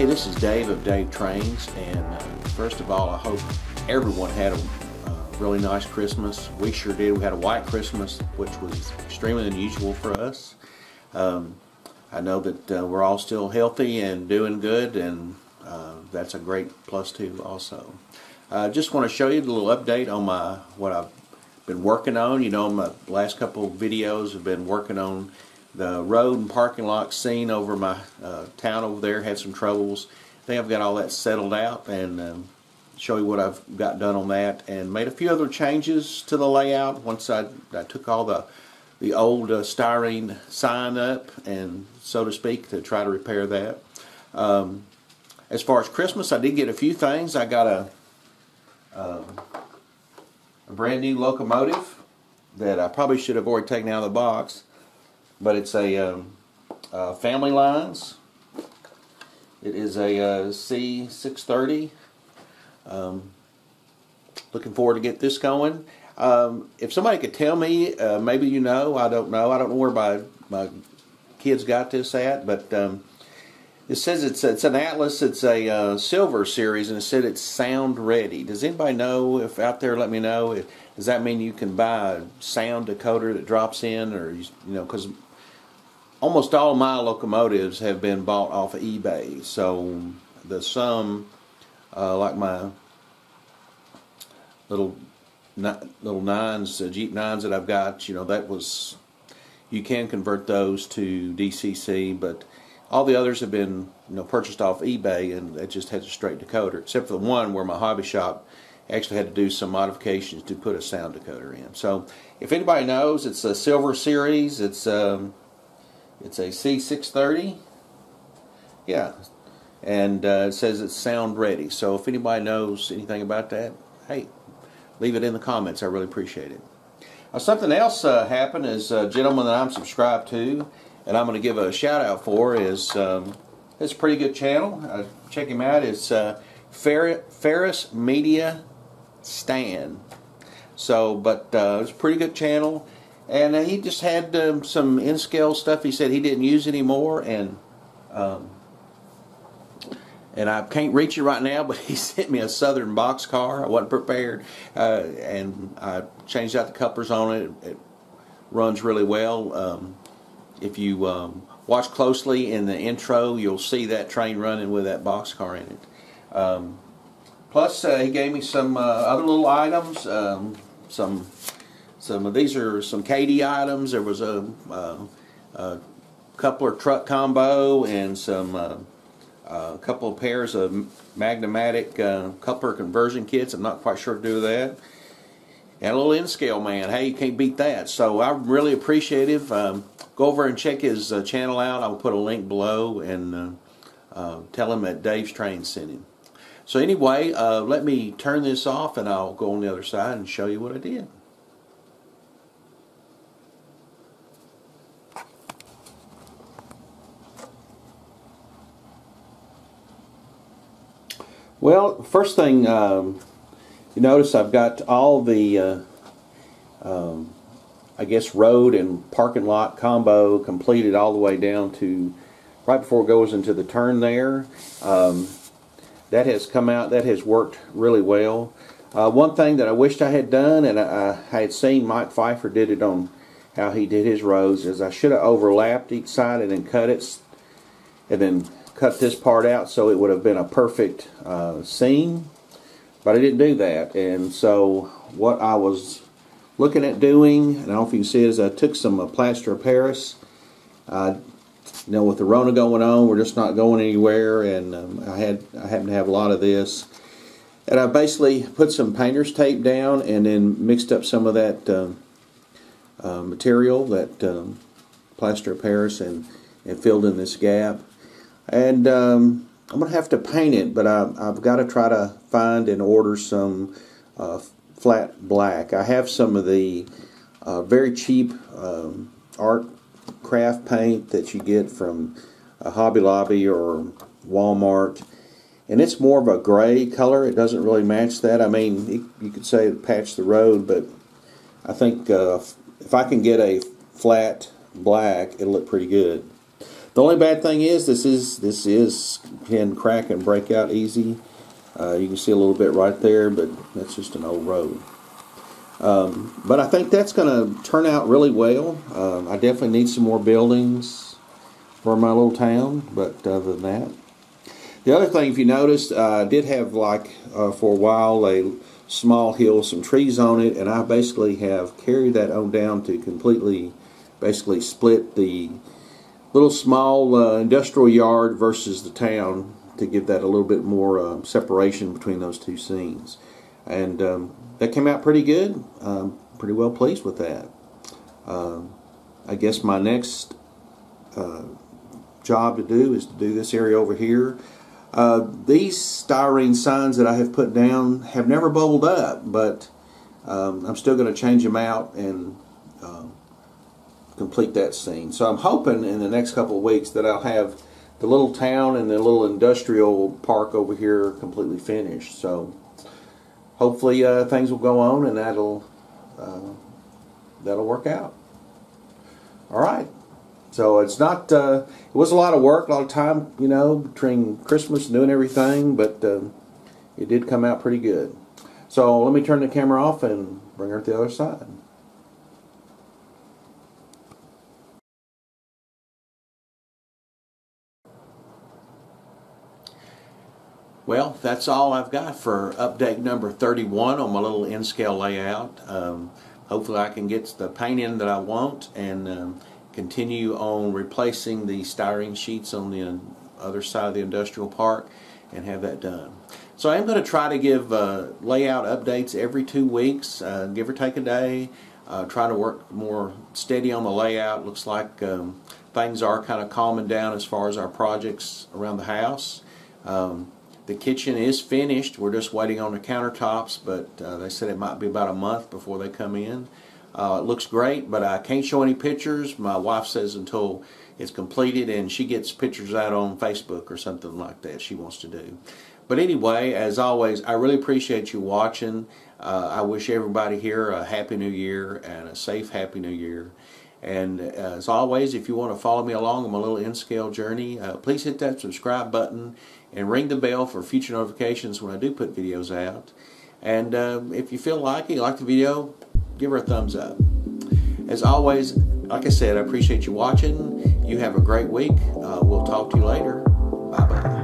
Hey, this is Dave of Dave Trains, and uh, first of all, I hope everyone had a uh, really nice Christmas. We sure did. We had a white Christmas, which was extremely unusual for us. Um, I know that uh, we're all still healthy and doing good, and uh, that's a great plus too. Also, I just want to show you a little update on my what I've been working on. You know, my last couple videos have been working on the road and parking lot scene over my uh, town over there had some troubles. I think I've got all that settled out and um, show you what I've got done on that and made a few other changes to the layout once I, I took all the the old uh, styrene sign up and so to speak to try to repair that. Um, as far as Christmas I did get a few things. I got a, uh, a brand new locomotive that I probably should have already taken out of the box but it's a um, uh, Family Lines. It is a uh, C630. Um, looking forward to get this going. Um, if somebody could tell me, uh, maybe you know, I don't know. I don't know where my, my kids got this at, but um, it says it's it's an Atlas. It's a uh, silver series, and it said it's sound ready. Does anybody know if out there? Let me know. If, does that mean you can buy a sound decoder that drops in, or you know, because almost all my locomotives have been bought off of eBay. So the some, uh, like my little little nines, uh, Jeep nines that I've got, you know, that was you can convert those to DCC, but all the others have been you know purchased off eBay and it just has a straight decoder, except for the one where my hobby shop actually had to do some modifications to put a sound decoder in. So if anybody knows, it's a silver series. It's um, it's a C630. Yeah. And uh, it says it's sound ready. So if anybody knows anything about that, hey, leave it in the comments. I really appreciate it. Now, something else uh, happened is a gentleman that I'm subscribed to, and I'm going to give a shout out for is um, it's a pretty good channel. Uh, check him out. It's uh, Fer Ferris Media Stan. So, but uh, it's a pretty good channel and uh, he just had um, some N scale stuff. He said he didn't use anymore and um, and I can't reach it right now but he sent me a southern box car. I wasn't prepared. Uh, and I changed out the couplers on it. It runs really well. Um, if you um, watch closely in the intro you'll see that train running with that box car in it. Um, plus uh, he gave me some uh, other little items um, some some of these are some Kadee items. There was a, a, a coupler truck combo and some uh, a couple of pairs of Magne-Matic uh, coupler conversion kits. I'm not quite sure to do that. And a little N-scale man. Hey, you can't beat that. So I'm really appreciative. Um, go over and check his uh, channel out. I'll put a link below and uh, uh, tell him that Dave's Train sent him. So anyway, uh, let me turn this off and I'll go on the other side and show you what I did. Well, first thing um, you notice I've got all the, uh, um, I guess, road and parking lot combo completed all the way down to right before it goes into the turn there. Um, that has come out, that has worked really well. Uh, one thing that I wished I had done, and I, I, had seen Mike Pfeiffer did it on how he did his roads, is I should have overlapped each side and then cut it, and then cut this part out so it would have been a perfect uh, seam, but I didn't do that. And so what I was looking at doing, and I don't know if you can see, is I took some uh, plaster of Paris. Uh, you know, with the Rona going on, we're just not going anywhere, and um, I had I happen to have a lot of this. And I basically put some painter's tape down and then mixed up some of that um, uh, material, that um, plaster of Paris, and, and filled in this gap and um, I'm gonna have to paint it but I, have got to try to find and order some uh, flat black. I have some of the uh, very cheap um, art craft paint that you get from Hobby Lobby or Walmart. And it's more of a gray color. It doesn't really match that. I mean you could say patch the road but I think uh, if I can get a flat black it'll look pretty good The only bad thing is this is this is can crack and break out easy. Uh, you can see a little bit right there, but that's just an old road. Um, but I think that's going to turn out really well. Um, I definitely need some more buildings for my little town, but other than that. The other thing, if you noticed, uh, I did have like uh, for a while a small hill, some trees on it, and I basically have carried that on down to completely, basically split the little small uh, industrial yard versus the town to give that a little bit more uh, separation between those two scenes. And um, that came out pretty good. Um, pretty well pleased with that. Uh, I guess my next uh, job to do is to do this area over here. Uh, these styrene signs that I have put down have never bubbled up, but um, I'm still going to change them out and uh, complete that scene. So I'm hoping in the next couple of weeks that I'll have the little town and the little industrial park over here completely finished. So hopefully uh, things will go on and that'll uh, that'll work out. All right. So it's not. Uh, it was a lot of work, a lot of time, you know, between Christmas and doing everything, but um, it did come out pretty good. So let me turn the camera off and bring her to the other side. Well, that's all I've got for update number 31 on my little N-scale layout. Um, hopefully I can get the paint in that I want and um, continue on replacing the styrene sheets on the other side of the industrial park and have that done. So I'm going to try to give uh, layout updates every two weeks, uh, give or take a day. Uh, try to work more steady on the layout. Looks like um, things are kind of calming down as far as our projects around the house. Um, the kitchen is finished. We're just waiting on the countertops, but uh, they said it might be about a month before they come in. Uh, it looks great, but I can't show any pictures. My wife says until it's completed and she gets pictures out on Facebook or something like that she wants to do. But anyway, as always, I really appreciate you watching. Uh, I wish everybody here a Happy New Year and a safe Happy New Year. And uh, as always, if you want to follow me along on my little N-scale journey, uh, please hit that subscribe button and ring the bell for future notifications when I do put videos out. And uh, if you feel like it, like the video, give her a thumbs up. As always, like I said, I appreciate you watching. You have a great week. Uh, we'll talk to you later. Bye bye.